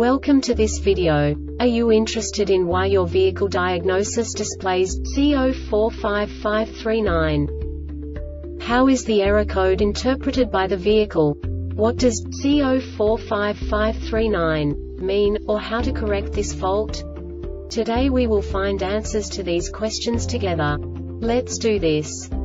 Welcome to this video. Are you interested in why your vehicle diagnosis displays C045539? How is the error code interpreted by the vehicle? What does C045539 mean, or how to correct this fault? Today we will find answers to these questions together. Let's do this.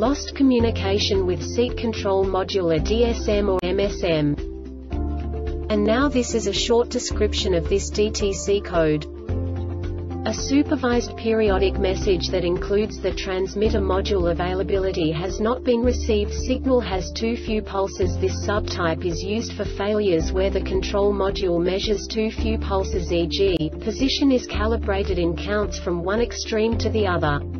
Lost communication with seat control module DSM or MSM. And now this is a short description of this DTC code. A supervised periodic message that includes the transmitter module availability has not been received signal has too few pulses This subtype is used for failures where the control module measures too few pulses e.g., position is calibrated in counts from one extreme to the other.